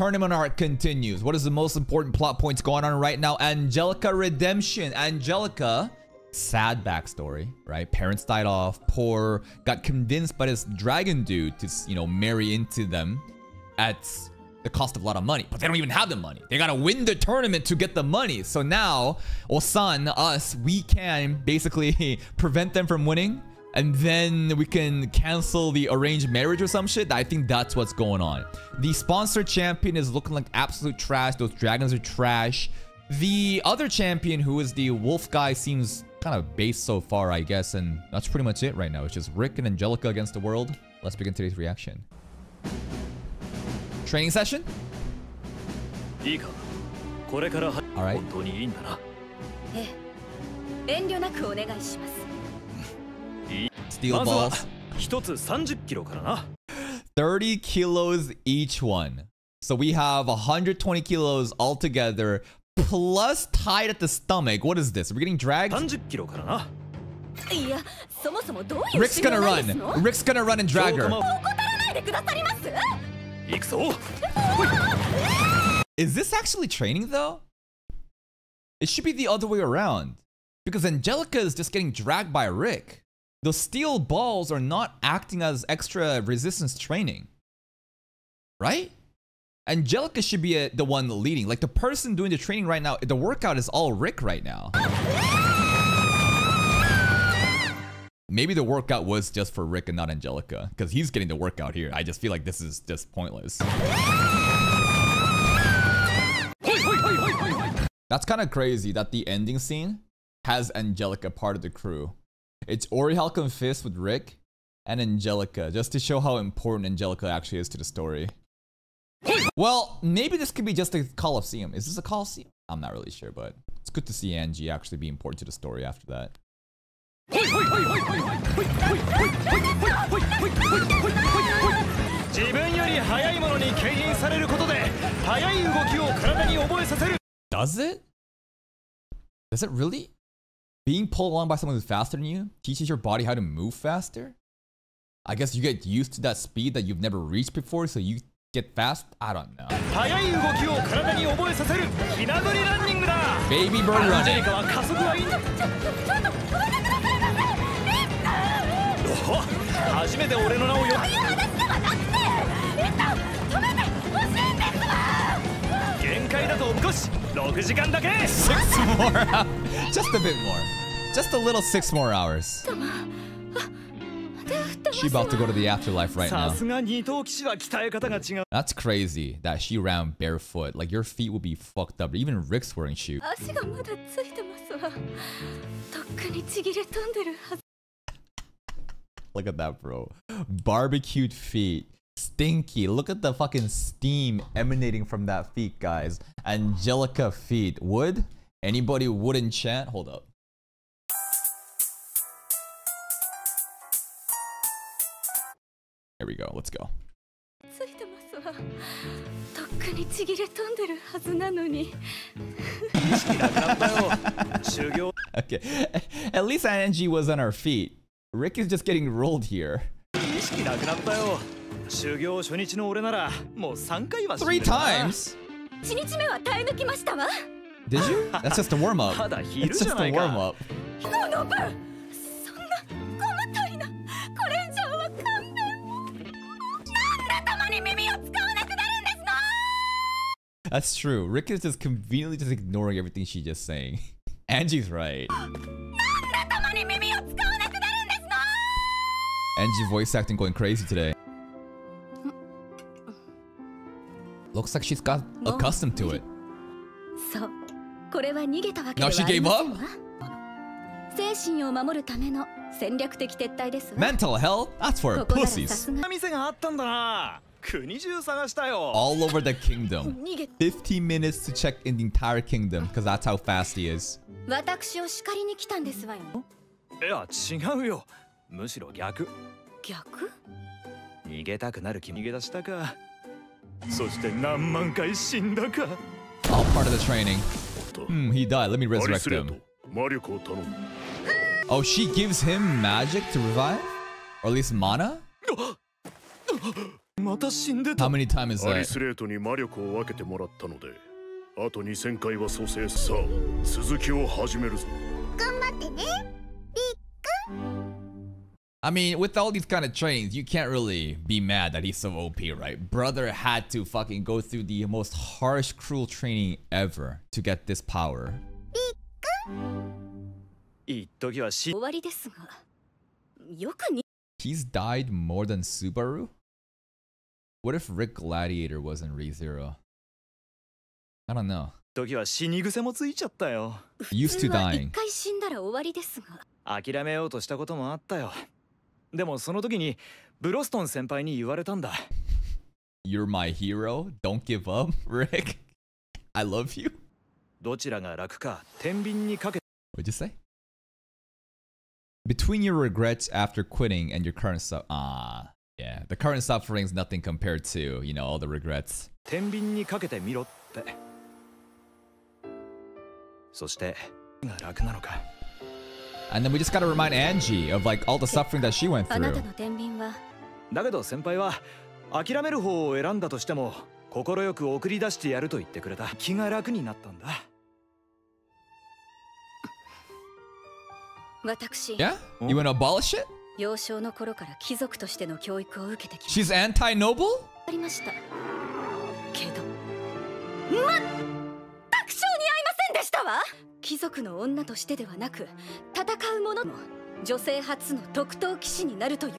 Tournament arc continues. What is the most important plot points going on right now? Angelica redemption. Angelica, sad backstory, right? Parents died off, poor, got convinced by this dragon dude to, you know, marry into them at the cost of a lot of money. But they don't even have the money. They gotta win the tournament to get the money. So now, Ossan, us, we can basically prevent them from winning and then we can cancel the arranged marriage or some shit. I think that's what's going on. The sponsor champion is looking like absolute trash. Those dragons are trash. The other champion, who is the wolf guy, seems kind of base so far, I guess. And that's pretty much it right now. It's just Rick and Angelica against the world. Let's begin today's reaction. Training session? Alright Steel まずは balls. 一つ30キロからな30 kilos each one. So we have 120 kilos altogether, plus tied at the stomach. What is this? Are we getting dragged? 30キロからないやそもそもどういう Rick's 修行 gonna なんです run. の Rick's gonna run and drag そうか her. ま怠らないでくださります行くぞ Is this actually training though? It should be the other way around. Because Angelica is just getting dragged by Rick. The steel balls are not acting as extra resistance training. Right? Angelica should be uh the one leading. Like the person doing the training right now, the workout is all Rick right now. Maybe the workout was just for Rick and not Angelica. Because he's getting the workout here. I just feel like this is just pointless. That's kind of crazy that the ending scene has Angelica part of the crew. It's Ori Halcon Fist with Rick and Angelica, just to show how important Angelica actually is to the story. Well, maybe this could be just a Colosseum. Is this a Colosseum? I'm not really sure, but it's good to see Angie actually be important to the story after that. Does it? Does it really? being pulled along by someone who's faster than you teaches your body how to move faster. I guess you get used to that speed that you've never reached before, so you get fast? I don't know. Baby bird running. Six more hours. Just a bit more. Just a little six more hours. She about to go to the afterlife right now. That's crazy that she ran barefoot. Like your feet would be fucked up. Even Rick's wearing shoes. Look at that, bro. Barbecued feet. Stinky. Look at the fucking steam emanating from that feet, guys. Angelica feet. Would? Anybody wouldn't chant? Hold up. Here we go. Let's go. ついてますわとっくにちぎれ飛んでるはずなのになくなったよ修行 Okay. At least Angie was on her feet. Rick is just getting rolled here. 意識なくなったよ修行初日の俺ならもう3回は死んで Three るな times? 1日目は耐え抜きましたわ Did you? That's just a warm up. まだ昼 It's じ just ゃな a い warm か up. この分そんなごたいなこれ以上は勘弁をなんでたまに耳を使わなくなるんですの That's true. Rick is just conveniently just ignoring everything she's just saying. Angie's right. なんでたまに耳を使わなくなるんですの Angie voice acting going crazy today. Looks like she's got accustomed to it. そうこれは逃げたわけで Now は she あり gave ませ up? んわ精神を守るための戦略的撤退ですわ Mental health? That's for ここならさ pussies. すが店があったんだな国中探したよ All over the kingdom. 逃げ15 minutes to check in the entire kingdom because that's how fast he is. 私を叱りに来たんですわよいや違うよむしろ逆逆逃げたくなる気逃げ出したか そして何万回死んだか All part of the training. Hmm, he died. Let me resurrect him. Oh, she gives him magic to revive? Or at least mana? また死んで How た many times is アリ that? スレートに魔力を分けてもらったのであと2000回は蘇生さあ続きを始めるぞ頑張ってね I mean, with all these kind of trainings, you can't really be mad that he's so OP, right? Brother had to fucking go through the most harsh, cruel training ever to get this power. 一時は死終わりですがよくに He's died more than Subaru? What if Rick Gladiator was in ReZero? I don't know. 時は死に癖もついちゃったよ Used 普通 to は一 dying. 回死んだら終わりですが諦めようとしたこともあったよ でもその時にブロストン先輩に言われたんだ You're my hero. Don't give up, Rick. I love you. どちらが楽か天秤にかけ What'd you say? Between your regrets after quitting and your current stuff. Ah, yeah. The current suffering is nothing compared to, you know, all the regrets. 天秤にかけてみろってそしてが楽なのか And then we just gotta remind Angie of like all the suffering that she went あな through. たの天秤はだけど先輩は諦める方を選んだとしても快く送り出してやると言ってくれた気が楽になったんだ私 Yeah? You wanna abolish it? 幼少の頃から貴族としての教育を受けてきま She's anti-noble? ありましたけど全く性に合いませんでしたわ 貴族の女としてではなく戦う者も女性初の特等騎士になるという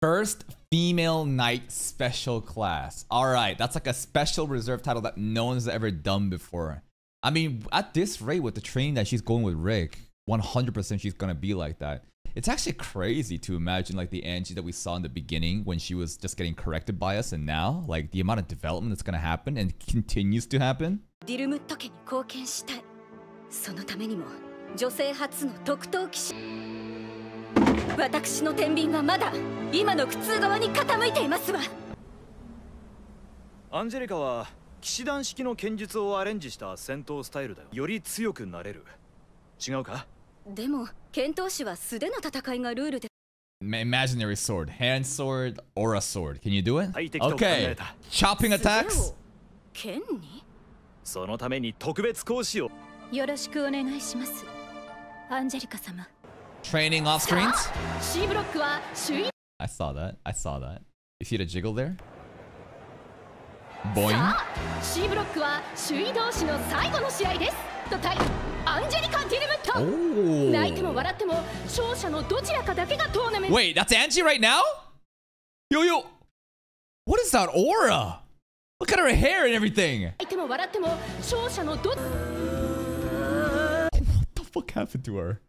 First female knight special class. Alright, that's like a special reserve title that no one's ever done before. I mean, at this rate, with the training that she's going with Rick, 100% she's gonna be like that. It's actually crazy to imagine like the Angie that we saw in the beginning when she was just getting corrected by us, and now, like the amount of development that's gonna happen and continues to happen. そのためにも女性初の特等騎士。私の天秤はまだ今の苦痛側に傾いていますわ。アンジェリカは騎士団式の剣術をアレンジした戦闘スタイルだよ。より強くなれる。違うか？でも剣闘士は素手の戦いがルールで。Ma- Imaginary sword, hand sword, or a sword. Can you do it? Okay. Chopping attacks. を剣に？そのために特別講師を よろしくお願いしますアンジェリカ様 Training off screens. C ブロックは首位 I saw that. I saw that. You see the jiggle there? Boing. さあ C ブロックは首位同士の最後の試合ですと対アンジェリカ・ディルムット Oh. 泣いても笑っても勝者のどちらかだけがトーナメント Wait, that's Angie right now? Yo, yo. What is that aura? Look at her hair and everything. fuck happened to her?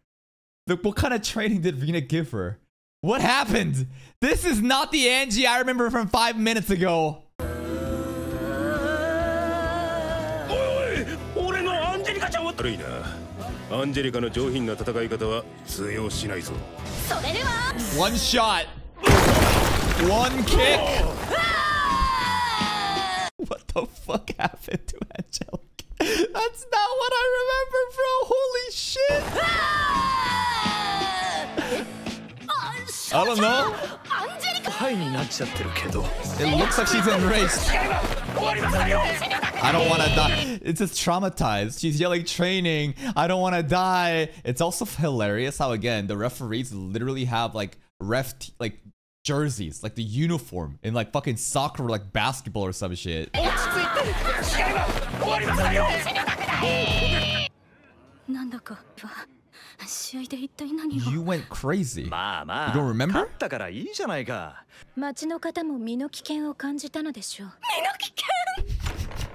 Look, what kind of training did Vina give her? What happened? This is not the Angie I remember from five minutes ago. One shot. One kick. What the fuck happened to Angelica? That's not what I remember, bro. Holy shit. I don't know. アンジェリカハイになっちゃってるけど It looks like she's enraged. I don't want to die. It's just traumatized. She's yelling training. I don't want to die. It's also hilarious how again the referees literally have like ref t- like jerseys, like the uniform in like fucking soccer or like basketball or some shit. なんだか試合で一体何を？You went crazy. まあまあ You don't remember? 勝ったからいいじゃないか。町の方も身の危険を感じたのでしょう。身の危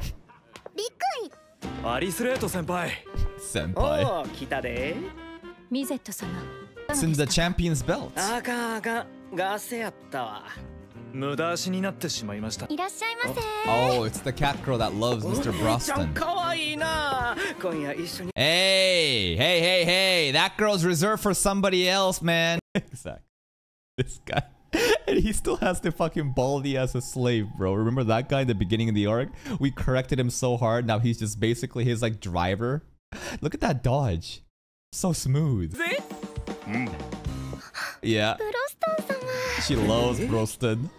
険？びっくり。アリスレート先輩。Senpai. おう来たで。ミゼット様。It's in the champion's belt. あかんあかん。ガセやったわ 無駄足になってしまいましたいらっしゃいませ Oh, it's the cat girl that loves Mr. お姉ちゃん Broston. かわいいな今夜一緒に Hey, hey, hey, hey. That girl's reserved for somebody else, man. exactly. This guy. And he still has the fucking baldy as a slave, bro. Remember that guy in the beginning of the arc? We corrected him so hard. Now he's just basically his like driver. Look at that dodge. So smooth. Yeah. ブロストン様 She loves Broston.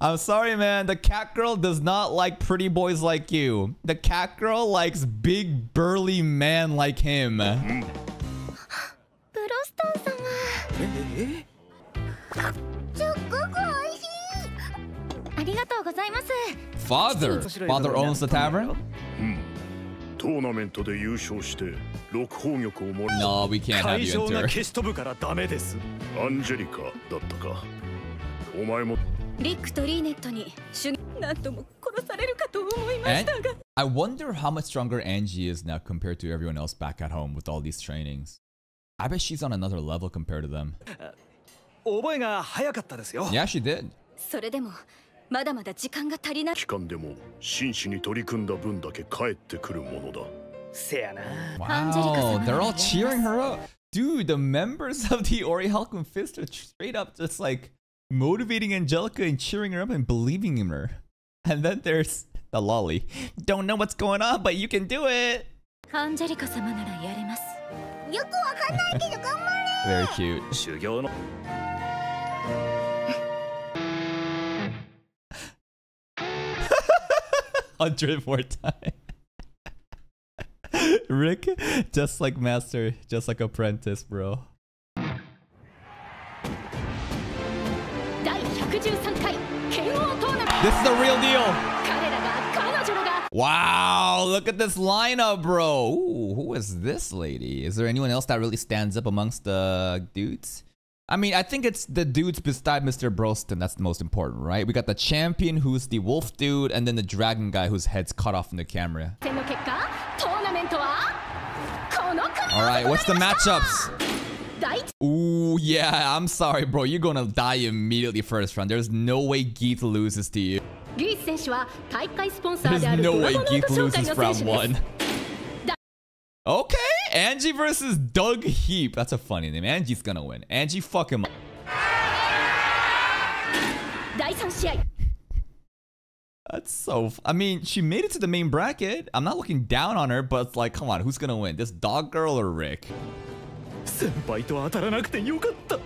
I'm sorry, man. The cat girl does not like pretty boys like you. The cat girl likes big, burly man like him. Father! Father owns the tavern? No, we can't have you enter. I wonder how much stronger Angie is now compared to everyone else back at home with all these trainings. I bet she's on another level compared to them. Uh, yeah, she did. それでもまだまだ時間が足りない。期間でも真摯に取り組んだ分だけ返ってくるものだ。せやな。Wow, they're all cheering her up. Dude, the members of the Ori Halcon Fist are straight up just like motivating Angelica and cheering her up and believing in her. And then there's the lolly. Don't know what's going on, but you can do it. Very cute. Hundred more time. Rick, just like master, just like apprentice, bro. This is the real deal. Wow, look at this lineup, bro. Ooh, who is this lady? Is there anyone else that really stands up amongst the dudes? I mean, I think it's the dudes beside Mr. Broston that's the most important, right? We got the champion who's the wolf dude, and then the dragon guy whose head's cut off in the camera. Alright, what's the matchups? Ooh, yeah, I'm sorry, bro. You're gonna die immediately first round. There's no way Geith loses to you. There's no way Geith loses round one. Okay, Angie versus Doug Heap. That's a funny name. Angie's gonna win. Angie, fuck him up. That's so... I mean, she made it to the main bracket. I'm not looking down on her, but it's like, come on, who's gonna win? This dog girl or Rick? 先輩と当たらなくてよかった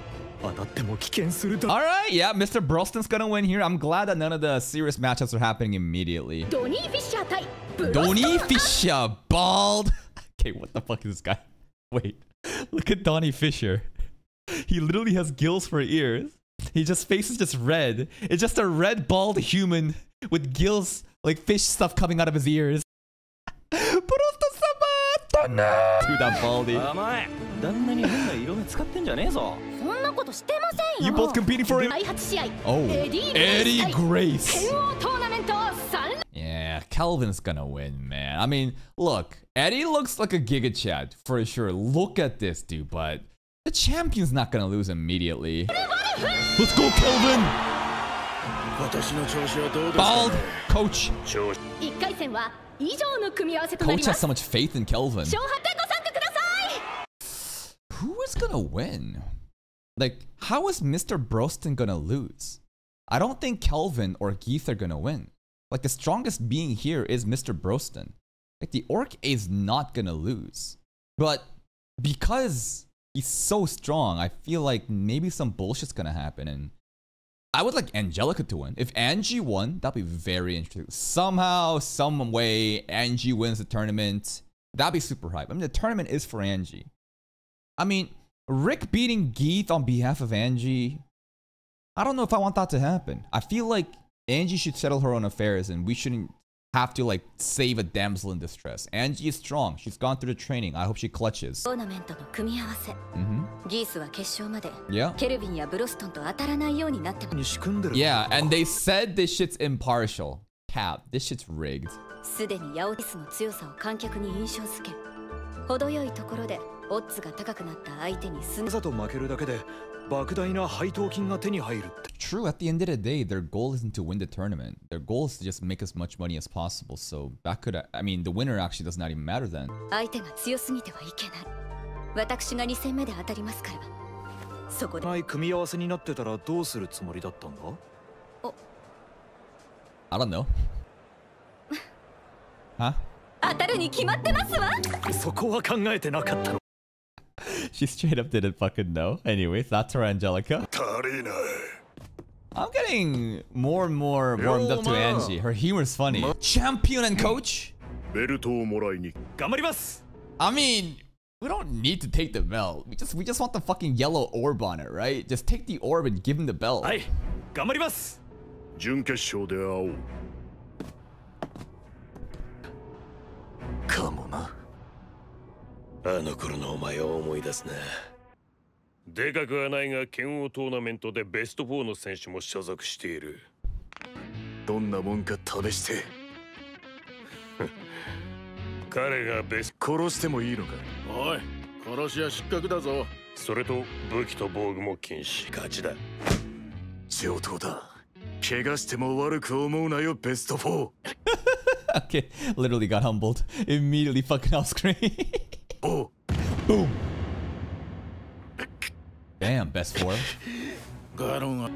当たっても危険するだ All right, yeah, Mr. Broston's gonna win here. I'm glad that none of the serious matchups are happening immediately. ドニー・フィッシャー対ブロストン Donnie Fisher, bald. Okay, what the fuck is this guy? Wait, look at Donnie Fisher. He literally has gills for ears. He just face is just red. It's just a red bald human with gills like fish stuff coming out of his ears. Dude, that baldy. You both competing for him? Oh Eddie Grace Yeah, Calvin's gonna win, man. I mean, look, Eddie looks like a Giga Chad for sure. Look at this dude, but the champion's not gonna lose immediately. Let's go, Calvin! Bald coach. Coach has so much faith in Kelvin. い Who is gonna win? Like, how is Mr. Broston gonna lose? I don't think Kelvin or Geeth are gonna win. Like, the strongest being here is Mr. Broston. Like, the Orc is not gonna lose. But because he's so strong, I feel like maybe some bullshit's gonna happen. And I would like Angelica to win. If Angie won, that'd be very interesting. Somehow, some way, Angie wins the tournament. That'd be super hype. I mean, the tournament is for Angie. I mean, Rick beating Geeth on behalf of Angie. I don't know if I want that to happen. I feel like Angie should settle her own affairs and we shouldn't have to like save a damsel in distress. Angie is strong. She's gone through the training. I hope she clutches. トーナメントの組み合わせ hmm ギースは決勝まで Yeah. ケルビンやブロストンと当たらないようになってもに仕組んでる Yeah, and they said this shit's impartial. Cap, this shit's rigged. すでにヤオティスの強さを観客に印象付け程よいところで オッズが高くなった相手にすわざと負けるだけで莫大な配当金が手に入る True, at the end of the day, their goal isn't to win the tournament. Their goal is to just make as much money as possible. So that could, I mean, the winner actually does not even matter then. 相手が強すぎてはいけない私が2戦目で当たりますからそこでない組み合わせになってたらどうするつもりだったんだ I don't know. huh? 当たるに決まってますわそこは考えてなかったの She straight up didn't fucking know. Anyways, that's her Angelica. I'm getting more and more warmed up to Angie. Her humor's funny. Champion and coach? I mean, we don't need to take the belt. We just we just want the fucking yellow orb on it, right? Just take the orb and give him the belt. Hey, Come on. あの頃のお前を思い出すな。でかくはないが剣王トーナメントでベスト4の選手も所属している。どんなもんか試して。彼がベス殺してもいいのか。おい殺しは失格だぞ。それと武器と防具も禁止。勝ちだ。上等だ。怪我しても悪く思うなよベスト4 okay, literally got humbled. Immediately fucking off screen. Boom. Damn, best four. ガロンは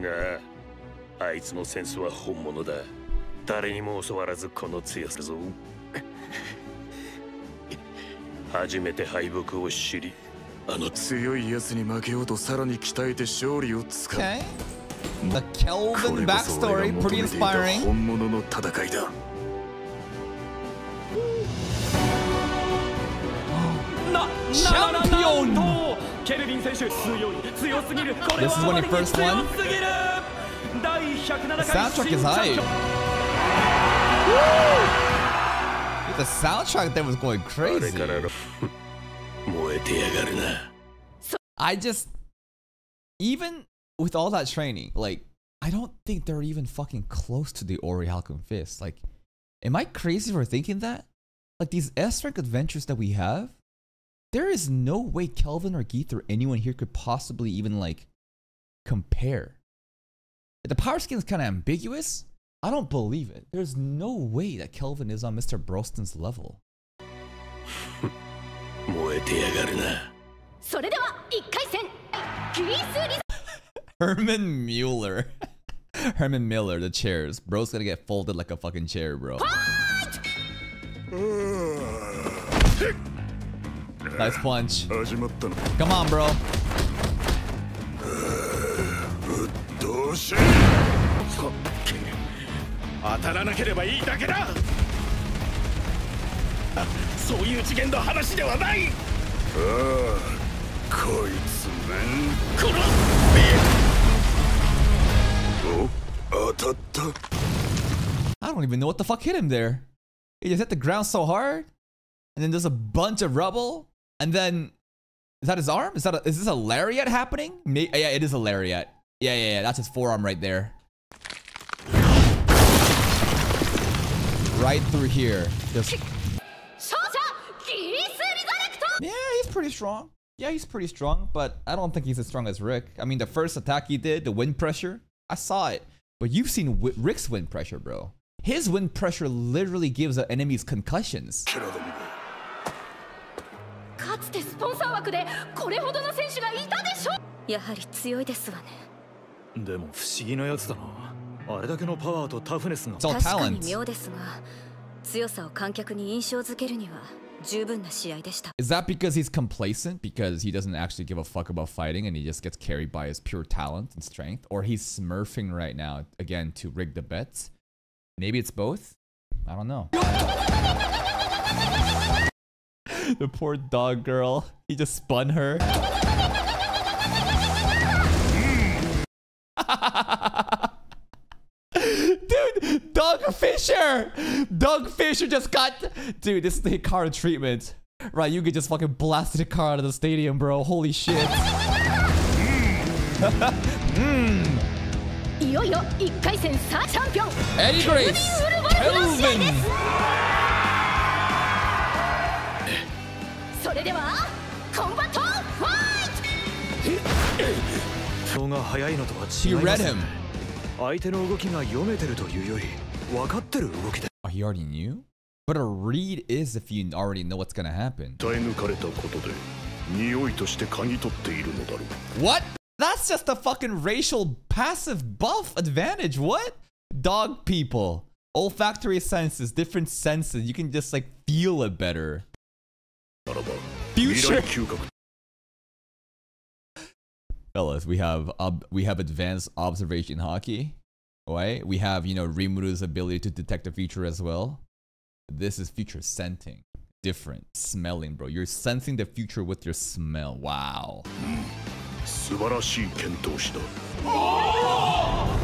があいつのセンスは本物だ誰にも教わらずこの強さぞ初めて敗北を知りあの強い奴に負けようとさらに鍛えて勝利をつかむ Okay. The こ Kelvin backstory, pretty inspiring. 本物の戦いだチャンピオンなんとケルビン選手強い強すぎるこれ This is は when あ he まりに first 強 won? すぎる第107 The 回 soundtrack 新 is チャン hype. ピオン The soundtrack that was going あ crazy. れからの燃えてやがるな I just, even with all that training, like, I don't think they're even fucking close to the Ori Halcon Fist. Like, am I crazy for thinking that? Like, these S rank adventures that we have, there is no way Kelvin or Geith or anyone here could possibly even like compare. The power skin is kind of ambiguous. I don't believe it. There's no way that Kelvin is on Mr. Broston's level. Herman Mueller. Herman Miller, the chairs. Bro's gonna get folded like a fucking chair, bro. Nice punch! Come on, bro. I don't even know what the fuck hit him there. He just hit the ground so hard, and then there's a bunch of rubble. And then, is that his arm? Is that a, is this a lariat happening? May oh, yeah, it is a lariat. Yeah, yeah, yeah. That's his forearm right there. Right through here. Just. Yeah, he's pretty strong. Yeah, he's pretty strong, but I don't think he's as strong as Rick. I mean, the first attack he did, the wind pressure, I saw it. But you've seen w Rick's wind pressure, bro. His wind pressure literally gives enemies concussions. かつてスポンサー枠でこれほどの選手がいたでしょやはり強いですわねでも不思議なやつだなあれだけのパワーとタフネスが確かに.妙ですが強さを観客に印象づけるには十分な試合でした Is that because he's complacent because he doesn't actually give a fuck about fighting and he just gets carried by his pure talent and strength? Or he's smurfing right now, again, to rig the bets? Maybe it's both? I don't know. the poor dog girl. He just spun her. Dude, Doug Fisher! Doug Fisher just got... Dude, this is the car treatment. Right, you could just fucking blast the car out of the stadium, bro. Holy shit. mm. Eddie Grace! Kelvin! れではコンバットファイト顔が速いのとは He 違いま read す him. 相手の動きが読めてるというより分かってる動きだ Oh, he already knew? But a read is if you already know what's gonna happen. 耐え抜かれたことで匂いとして嗅ぎ取っているのだろう What? That's just a fucking racial passive buff advantage. What? Dog people. Olfactory senses, different senses. You can just like feel it better. Future. Fellas, we have we have advanced observation Haki, right? We have you know Rimuru's ability to detect the future as well. This is future scenting, different smelling, bro. You're sensing the future with your smell. Wow. Oh!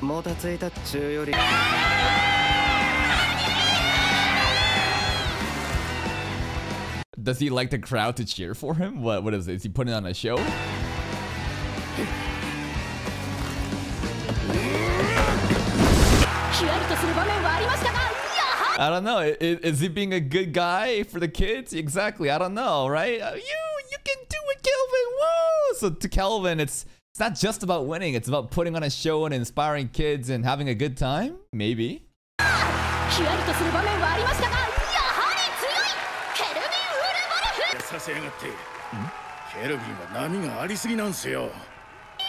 もたついたっちゅうより Does he like the crowd to cheer for him? What what is it? Is he putting on a show? I don't know. I- i- Is, he being a good guy for the kids? Exactly. I don't know, right? Uh, You you can do it, Kelvin. Whoa! So to Kelvin, it's it's not just about winning, it's about putting on a show and inspiring kids and having a good time? Maybe?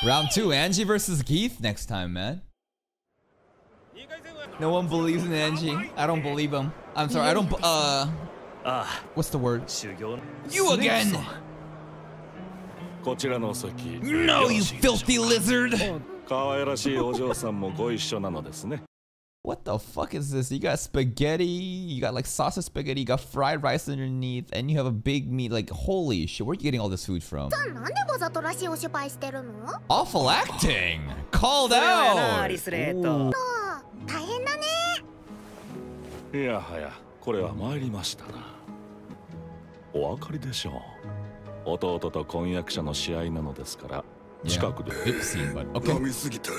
Round 2, Angie versus Keith next time, man. No one believes in Angie. I don't believe him. I'm sorry, I don't uh... Ah. What's the word? You again! こちらのお席 No, you filthy lizard! 可愛らしいお嬢さんもご一緒なのですね What the fuck is this? You got spaghetti, you got like sausage spaghetti, you got fried rice underneath, and you have a big meat. Like, holy shit, where are you getting all this food from? なんでわざとらしいお芝居してるの Awful acting! Called それはやな out! リスレート大変だねいやはやこれは参りましたなお分かりでしょう 弟と婚約者の試合なのですから近くで。Big scene, but okay. 飲みすぎたい。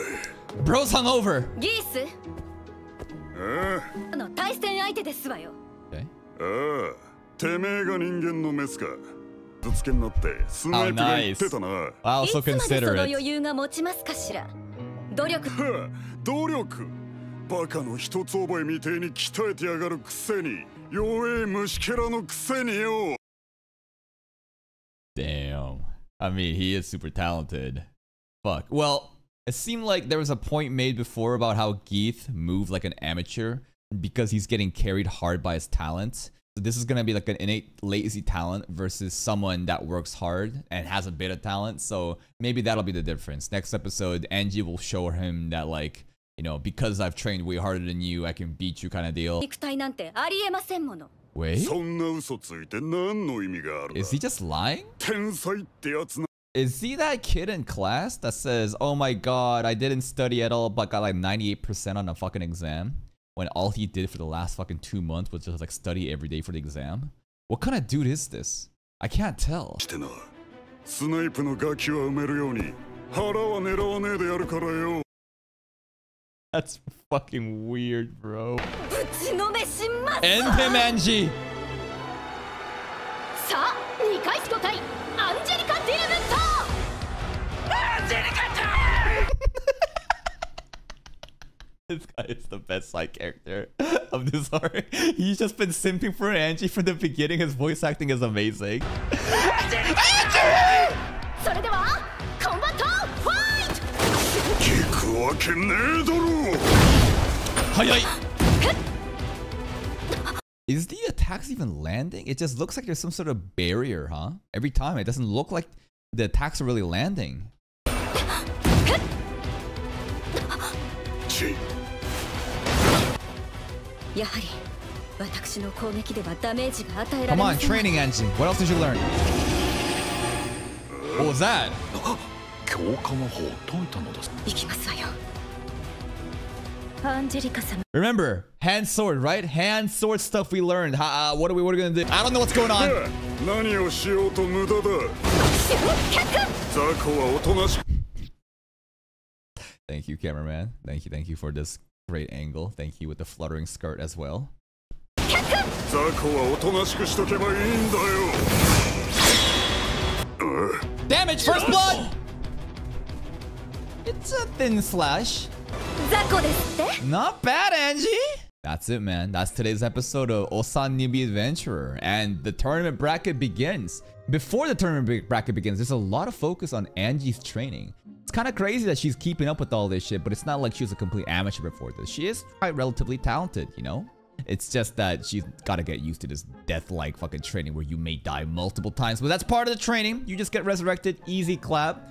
Bro's hungover! ギース？ああの対戦相手ですわよ。Okay. あああてめえが人間のメスか。ぶつけになってスナイプが言ってたな、Wow, い so つまでその余.裕が持ちますかしら？努力。は あ努力？バカの一つ覚えみてえに鍛えてやがるくせに。弱え虫けらのくせによ Damn. I mean, he is super talented. Fuck. Well, it seemed like there was a point made before about how Geeth moved like an amateur because he's getting carried hard by his talent. So this is gonna be like an innate lazy talent versus someone that works hard and has a bit of talent. So maybe that'll be the difference. Next episode, Angie will show him that like, you know, because I've trained way harder than you, I can beat you kind of deal. 肉体なんてありえませんもの Wait, そんな嘘ついて何の意味がある is he just lying? 天才ってやつな Is he that kid in class that says, "Oh my god, I didn't study at all, but got like 98% on a fucking exam"? When all he did for the last fucking two months was just like study every day for the exam? What kind of dude is this? I can't tell. してなスナイプのガキは埋めるように腹は狙わねえでやるからよ That's fucking weird, bro. End him, Angie! this guy is the best side character of this arc. He's just been simping for Angie from the beginning. His voice acting is amazing. Angie! わけねえだろ Is the attacks even landing? It just looks like there's some sort of barrier, huh? Every time it doesn't look like the attacks are really landing. チやはり私の攻撃ではダメージが与えら Come れま on, せん training engine. What else did you learn? What was that? 強化魔法を解いたのです行きますわよアンジェリカ様 Remember, hand sword, right? Hand sword stuff we learned. Ha, uh, what are we? What are we gonna do? I don't know what's going on. 何をしようと無駄だ雑魚はおとなしく Thank you, cameraman. Thank you, thank you for this great angle. Thank you with the fluttering skirt as well. 雑魚はおとなしくしとけばいいんだよ Damage, first blood. It's a thin slash. Not bad, Angie. That's it, man. That's today's episode of Ossan Newbie Adventurer. And the tournament bracket begins. Before the tournament bracket begins, there's a lot of focus on Angie's training. It's kind of crazy that she's keeping up with all this shit, but it's not like she was a complete amateur before this. She is quite relatively talented, you know? It's just that she's got to get used to this death-like fucking training where you may die multiple times. But that's part of the training. You just get resurrected. Easy clap.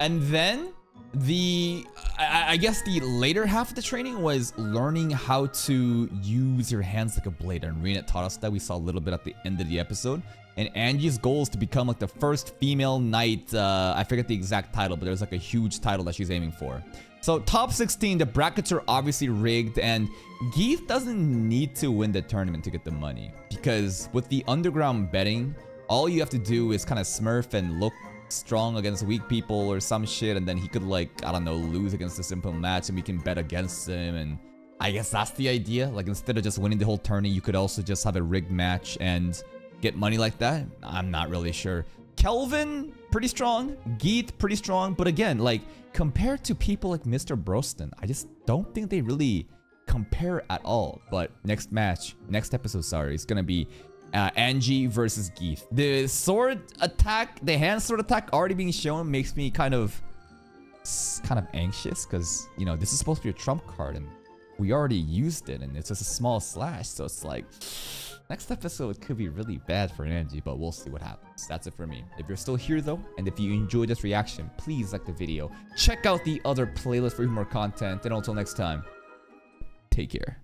And then the I, I, guess the later half of the training was learning how to use your hands like a blade. And Rena taught us that. We saw a little bit at the end of the episode. And Angie's goal is to become like the first female knight uh, I forget the exact title but there's like a huge title that she's aiming for. So top 16 the brackets are obviously rigged and Geith doesn't need to win the tournament to get the money because with the underground betting all you have to do is kind of smurf and look strong against weak people or some shit and then he could like, I don't know, lose against a simple match and we can bet against him and I guess that's the idea. Like instead of just winning the whole tourney, you could also just have a rigged match and get money like that. I'm not really sure. Kelvin, pretty strong. Geet, pretty strong. But again, like compared to people like Mr. Broston, I just don't think they really compare at all. But next match, next episode, sorry, it's gonna be uh, Angie versus Geith. The sword attack, the hand sword attack already being shown makes me kind of kind of anxious because, you know, this is supposed to be a trump card and we already used it and it's just a small slash. So it's like, next episode could be really bad for Angie, but we'll see what happens. That's it for me. If you're still here though, and if you enjoyed this reaction, please like the video. Check out the other playlist for more content. And until next time, take care.